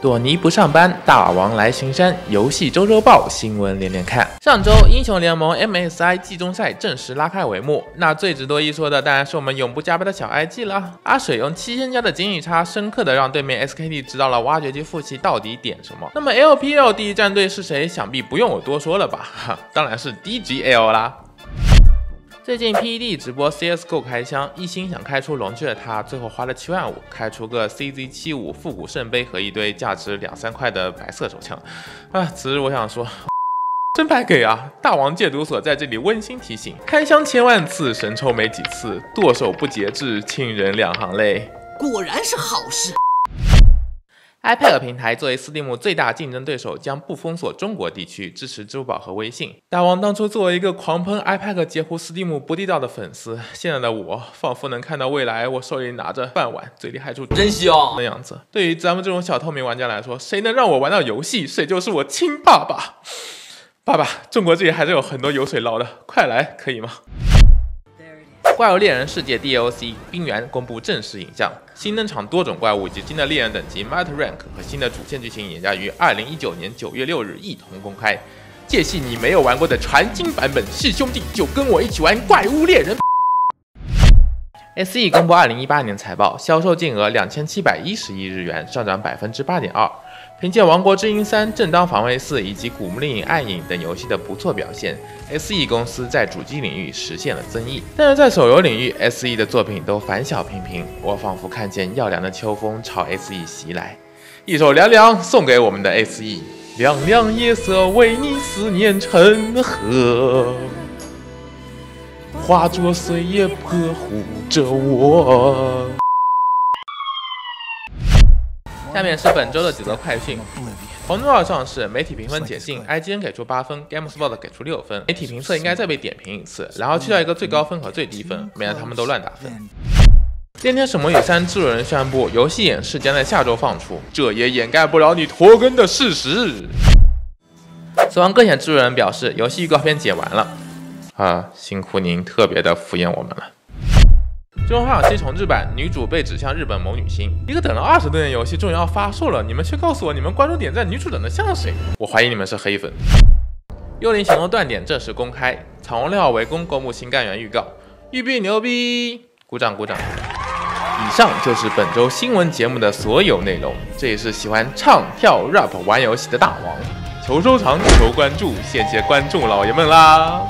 朵尼不上班，大王来巡山。游戏周周报，新闻连连看。上周英雄联盟 MSI 季中赛正式拉开帷幕，那最值得一说的当然是我们永不加班的小 IG 了。阿水用七千加的经济差，深刻的让对面 SKT 知道了挖掘机副器到底点什么。那么 LPL 第一战队是谁？想必不用我多说了吧？哈，当然是 DGL 啦。最近 PED 直播 CSGO 开箱，一心想开出龙具的他，最后花了七万五开出个 CZ 七五复古圣杯和一堆价值两三块的白色手枪。啊，此时我想说，真白给啊！大王戒毒所在这里温馨提醒：开箱千万次，神抽没几次，剁手不节制，亲人两行泪。果然是好事。iPad 平台作为 Steam 最大竞争对手，将不封锁中国地区，支持支付宝和微信。大王当初作为一个狂喷 iPad 截胡 Steam 不地道的粉丝，现在的我仿佛能看到未来，我手里拿着饭碗，嘴里还出真香的样子。对于咱们这种小透明玩家来说，谁能让我玩到游戏，谁就是我亲爸爸。爸爸，中国这里还是有很多油水捞的，快来，可以吗？怪物猎人世界 DLC 冰原公布正式影像，新登场多种怪物以及新的猎人等级 Master Rank 和新的主线剧情，也将于二零一九年九月六日一同公开。借系你没有玩过的传经版本，是兄弟就跟我一起玩怪物猎人。SE 公布二零一八年财报，销售金额两千七百一十亿日元，上涨百分之八点二。凭借《王国之音三》《正当防卫四》以及《古墓丽影：暗影》等游戏的不错表现，SE 公司在主机领域实现了增益。但是在手游领域，SE 的作品都反响平平。我仿佛看见耀凉的秋风朝 SE 袭来，一首《凉凉》送给我们的 SE。凉凉夜色为你思念成河，化作岁月呵护着我。下面是本周的几则快讯：红猪二上市，媒体评分解禁，IGN 给出八分，GameSpot 给出六分。媒体评测应该再被点评一次，然后去掉一个最高分和最低分，免得他们都乱打分。今天《神魔女三》制作人宣布，游戏演示将在下周放出，这也掩盖不了你拖更的事实。死亡搁浅制作人表示，游戏预告片剪完了，啊，辛苦您特别的敷衍我们了。《最终幻想七重置版》女主被指向日本某女星，一个等了二十多年游戏终于要发售了，你们却告诉我你们关注点在女主长得像谁？我怀疑你们是黑粉。《幽灵行动：断点》正式公开，草红六号围攻公布新干员预告，育碧牛逼，鼓掌鼓掌。以上就是本周新闻节目的所有内容，这也是喜欢唱跳 rap 玩游戏的大王，求收藏求关注，谢谢观众老爷们啦。